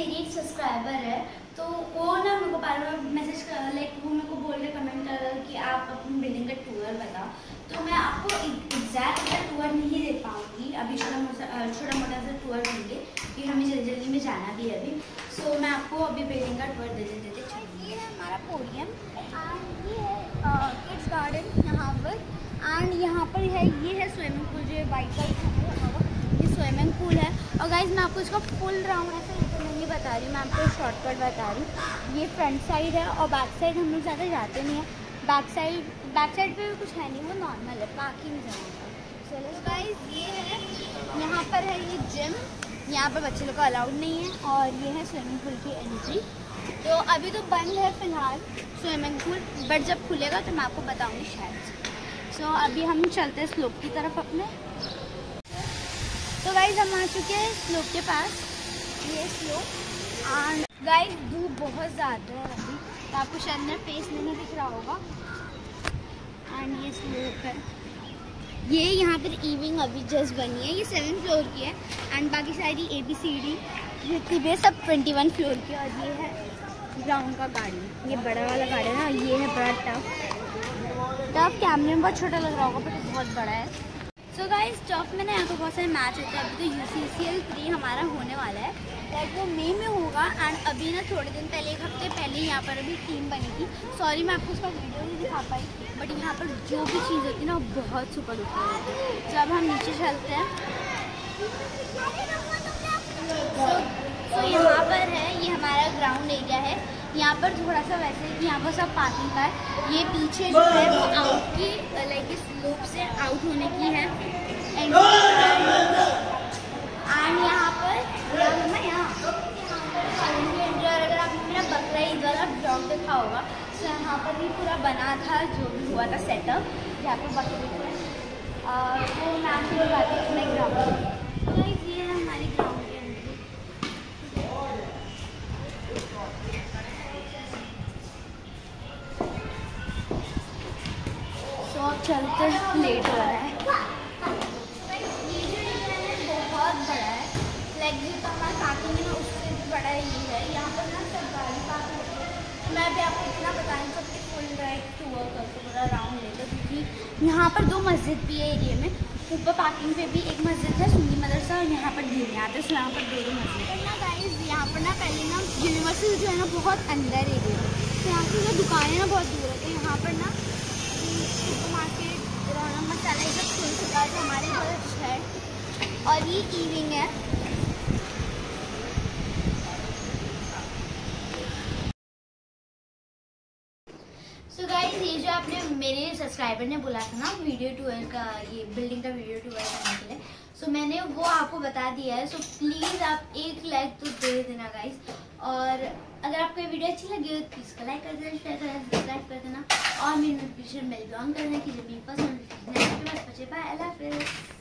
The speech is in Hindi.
मेरी एक सब्सक्राइबर है तो वो ना मेरे को बार बार मैसेज कर लाइक वो मेरे को बोल रहे कमेंट कर रहे कि आप अपनी बिल्डिंग का टूर बताओ। तो मैं आपको एग्जैक्ट टूर नहीं दे पाऊँगी। अभी छोटा मोटा छोटा मोटा सा टूर देंगे कि हमें जल्दी जल्दी में जाना भी है अभी। सो so, मैं आपको अभी बिल्डिंग का टूर दे देते देते ये है हमारा पोडियम एंड ये है किड्स गार्डन यहाँ पर। एंड यहाँ पर है ये है स्विमिंग पूल जो है ये स्विमिंग पूल है। और गाइज़ मैं आपको इसका फुल राउंड ऐसे बता रही हूँ, मैं आपको शॉर्टकट बता रही हूँ। ये फ्रंट साइड है और बैक साइड हम लोग ज़्यादा जाते नहीं हैं। बैक साइड बैक साइड पे भी कुछ है नहीं, वो नॉर्मल है पार्किंग जगह चलो गाइज़ ये है, यहाँ पर है ये जिम यहाँ पर बच्चे लोग को अलाउड नहीं है और ये है स्विमिंग पूल की एंट्री तो अभी तो बंद है फ़िलहाल स्विमिंग पूल बट जब खुलेगा तो मैं आपको बताऊँगी शायद सो। अभी हम चलते हैं स्लोप की तरफ़ अपने। तो गाइज़ हम आ चुके हैं स्लोप के पास। ये स्लोप एंड गाइज़ धूप बहुत ज़्यादा है अभी। तो आपको शायद मेरा फेस नहीं दिख रहा होगा। एंड ये स्लोप है। ये यहाँ पर इविंग अभी जस्ट बनी है। ये सेवन फ्लोर की है। एंड बाकी सारी ए बी सी डी जितनी भी सब ट्वेंटी वन फ्लोर की और ये है ग्राउंड का गार्डन ये बड़ा वाला गार्डन है और ये है बड़ा टफ टफ कैमरे में बहुत छोटा लग रहा होगा बट बहुत बड़ा है। सो गाइस टॉप में ना यहाँ पर बहुत सारे मैच होते हैं। अभी तो U C C L three हमारा होने वाला है। लाइक वो मई में होगा एंड अभी ना थोड़े दिन पहले, एक हफ़्ते पहले यहाँ पर अभी टीम बनी थी। सॉरी मैं आपको उसका वीडियो नहीं दिखा पाई बट यहाँ पर जो भी चीज़ होती है ना बहुत सुपर होती है। जब हम नीचे चलते हैं तो यहाँ पर है ये हमारा ग्राउंड एरिया है यहाँ पर थोड़ा सा वैसे यहाँ पर सब पार्किंग का है। ये पीछे जो है वो आउट की लाइक स्लोप से आउट होने की है। एंड यहाँ पर यहाँ अगर आप मेरा बकरा ईद वाला ब्लॉग देखा होगा तो यहाँ पर भी पूरा बना था जो भी हुआ था सेटअप यहाँ पर बकरे तो मैं आपको बताती हूँ अपने ग्राउंड तो अब चलते लेट हो रहा है। बहुत बड़ा है। लाइक जो तो हमारा पार्किंग है ना उससे भी बड़ा ही है। यहाँ पर ना सब गाड़ी पार्क होती है तो मैं भी आपको इतना बता नहीं सकती फुल राइड टूर करके पूरा राउंड क्योंकि यहाँ पर दो मस्जिद भी है एरिए में। ऊपर पार्किंग पे भी एक मस्जिद है सुन्नी मदरसा और यहाँ पर धीरे आते हैं। यहाँ पर दो दो मस्जिद है। ना गाइज़ यहाँ पर ना पहले ना यूनिवर्सिटी जो है ना बहुत अंदर एरिया है। तो यहाँ की जो दुकानें ना बहुत दूर है तो यहाँ पर ना चुका है और ये इविंग है सो गाइस ये जो आपने मेरे सब्सक्राइबर ने बोला था ना वीडियो टूर का, ये बिल्डिंग का वीडियो टूर करने के लिए सो so मैंने वो आपको बता दिया है सो so प्लीज़ आप एक लाइक तो दे देना गाइस और अगर आपको ये वीडियो अच्छी लगी हो तो इसको लाइक कर देना शेयर कर देना। देना और मेरी नोटिफिकेशन बेल भी ऑन कर देना कि जब मेरी फ़र्स्ट नोटिफिकेशन आपके पास पहुँचे बाय अल्लाह हाफिज़